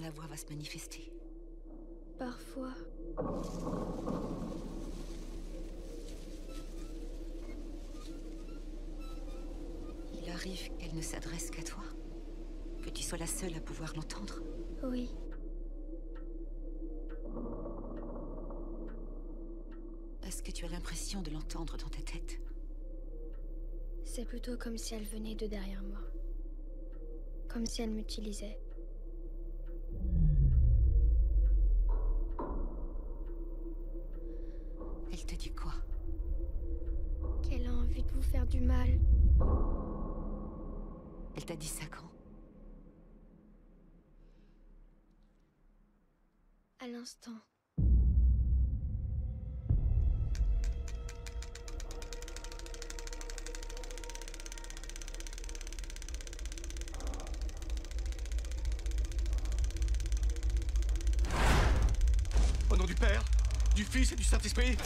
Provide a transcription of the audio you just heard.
la voix va se manifester. Parfois. Il arrive qu'elle ne s'adresse qu'à toi. Que tu sois la seule à pouvoir l'entendre. Oui. Est-ce que tu as l'impression de l'entendre dans ta tête? C'est plutôt comme si elle venait de derrière moi. Comme si elle m'utilisait. Te dit quoi Qu'elle a envie de vous faire du mal. Elle t'a dit ça quand À l'instant. Au nom du Père, du Fils et du Saint-Esprit.